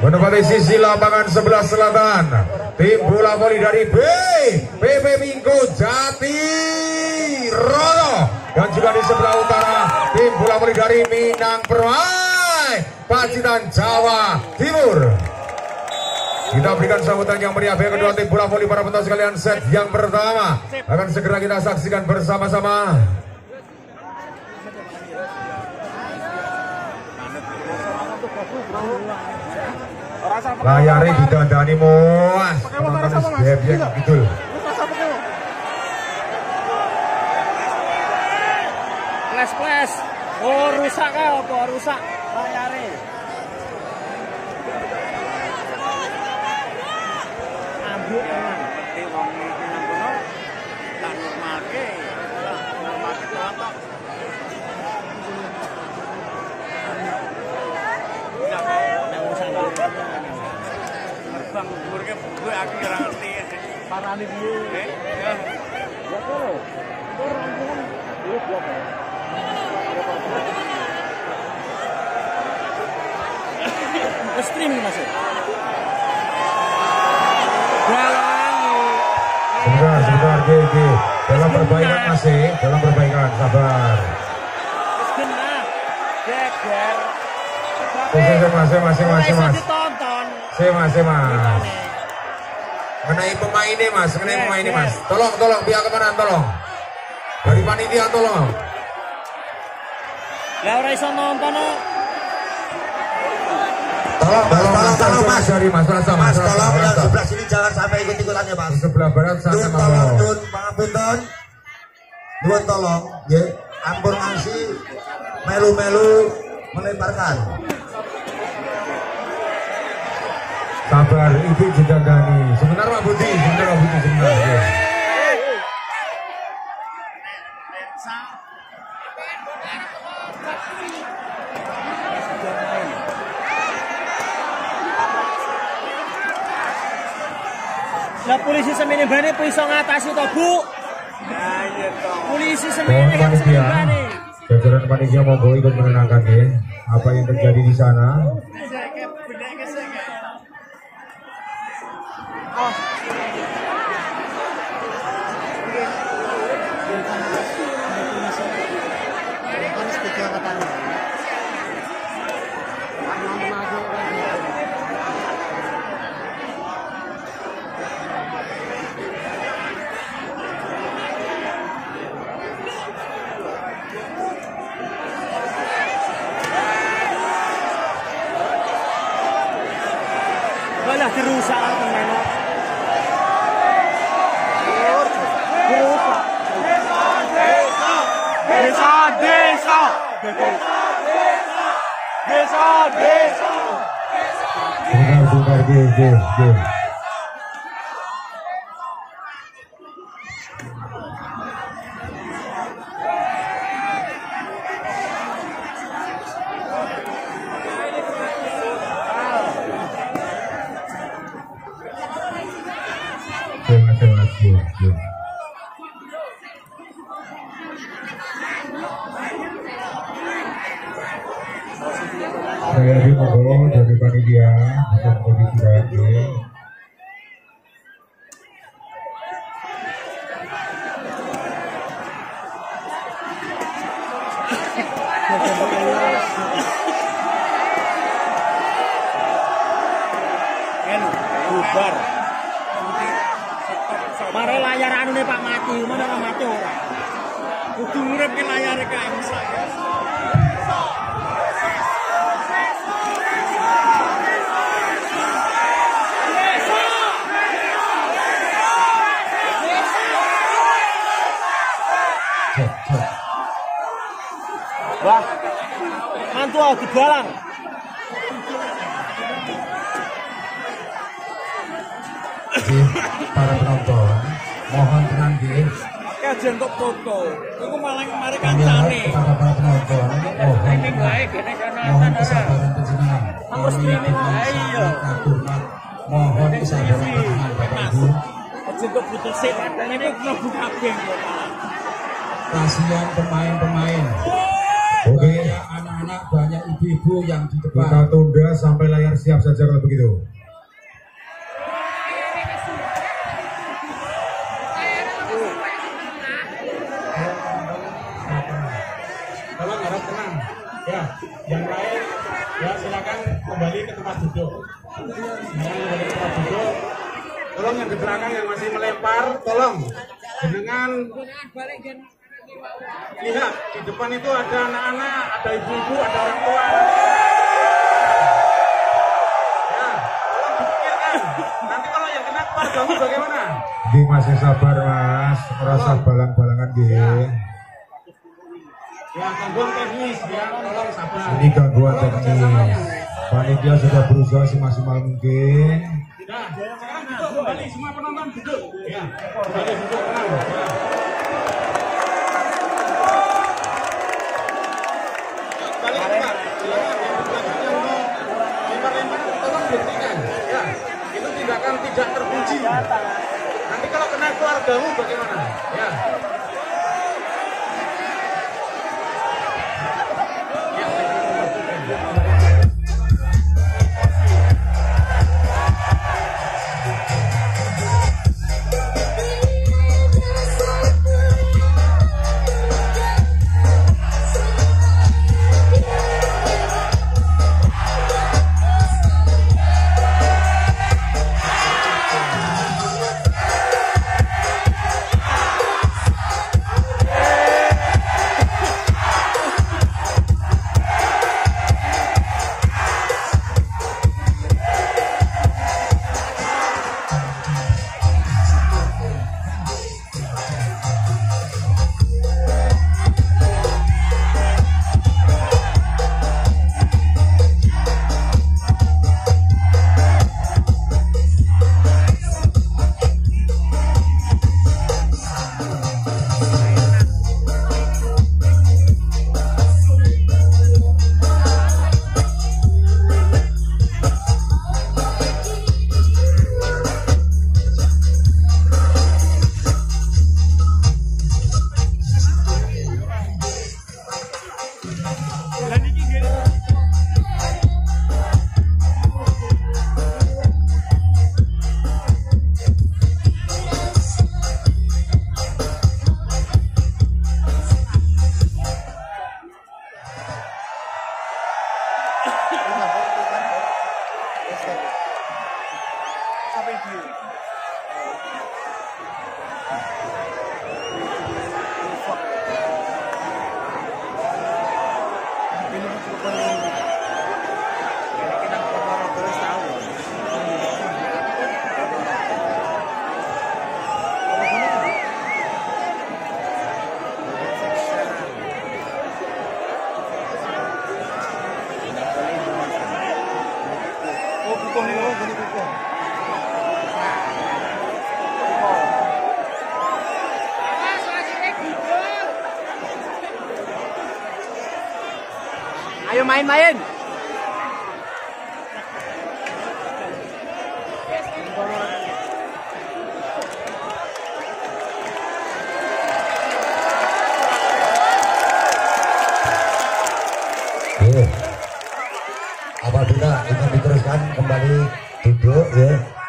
Menempati sisi lapangan sebelah selatan. Tim bola voli dari B. PP Minggu Jati Rono. Dan juga di sebelah utara Tim bola voli dari Minang Permai Pacitan Jawa Timur. Kita berikan sambutan yang meriah bagi kedua tim bola voli para penonton sekalian set yang pertama. Akan segera kita saksikan bersama-sama. Layarnya didandani muas. Penonton biar gitu. Flash flash. Oh rusak apa? Rusak layarnya. Ambil emang. Terbang dhuwurke gue aku ora ngerti. Parani piye? Eh, ya. Ya kok. Tur rampungan. Iya blok ya. Streaming masuk. Galangi. Sebentar, sebentar, G, G. Dalam perbaikan masih, dalam perbaikan, sabar. Geger. Oke, oke, masih, masih, masih, Mas. mas, mas. Gimana? Mengenai pemain ini mas, mengenai pemain ini mas. Tolong, tolong, pihak keamanan tolong. Dari panitia tolong. Lah ora iso nonton. Tolong, mas, Tolong, tolong, tolong, mas. Dari mas, rasa, Mas, rasa, tolong yang sebelah sini jangan sampai ikut-ikutannya, mas. Di sebelah barat Dun, sana tolong, mau. dun, pangapunten. Dun, tolong, ya. Ampun ngasi, melu-melu melemparkan. Sabar, itu juga Dani. Sebentar Pak Budi, sebentar Pak Budi, sebentar. ya. Lah polisi semene bane apa iso ngatasi to, Bu? Polisi semene yang semene panitia, bane. jajaran panitia monggo ikut menenangkan ya. Apa yang terjadi di sana? 아. Pesadeza! Thank you. Saya lagi monggo dari panitia baik ya. Kan bubar. Mare layar anu Pak mati, mana ora mati ora. Kudu urip ki layare kae Mantu aku dibalang. Oke, para penonton, mohon tenang ya. Kajian kok foto. Iku malah mari Kami kancane. para penonton, mohon tenang. gini Mohon kesabaran penjenengan. Harus streaming, ayo. Mohon kesabaran penjenengan Bapak Ibu. Aja kok butuh. Ini mlebu kabeh kok. Kasihan pemain-pemain. Oke. anak-anak, banyak ibu-ibu yang di depan. Kita tunda sampai layar siap saja kalau begitu. Tolong harap tenang. Ya, yang lain ya silakan kembali ke tempat duduk. Silakan kembali ke tempat duduk. Tolong yang di belakang yang masih melempar, tolong dengan lihat di depan itu ada anak-anak, ada ibu-ibu, ada orang tua. Ya, tolong dipikirkan. Nanti kalau yang kena keluargamu bagaimana? Di masih sabar mas, merasa balang-balangan gih. Ya, gangguan teknis ya, tolong sabar. Ini gangguan teknis. Panitia sudah berusaha semaksimal mungkin. Nah, sekarang duduk kembali semua penonton duduk. Ya, kembali duduk tenang. Ya. Balik Pak. Silakan yang di belakang yang mau lempar-lempar tolong berhentikan. Ya, itu tindakan tidak terpuji. Nanti kalau kena keluargamu bagaimana? Ya, Coming to you. Ayo main-main. Apabila ingin diteruskan kembali duduk ya.